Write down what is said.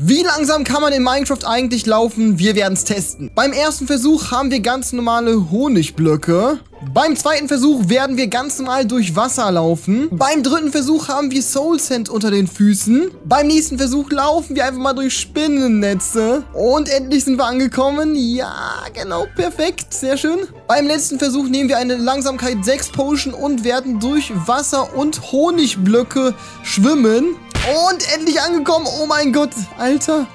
Wie langsam kann man in Minecraft eigentlich laufen? Wir werden es testen. Beim ersten Versuch haben wir ganz normale Honigblöcke. Beim zweiten Versuch werden wir ganz normal durch Wasser laufen. Beim dritten Versuch haben wir Soul Sand unter den Füßen. Beim nächsten Versuch laufen wir einfach mal durch Spinnennetze. Und endlich sind wir angekommen. Ja, genau, perfekt. Sehr schön. Beim letzten Versuch nehmen wir eine Langsamkeit 6 Potion und werden durch Wasser und Honigblöcke schwimmen. Und endlich angekommen. Oh mein Gott, Alter.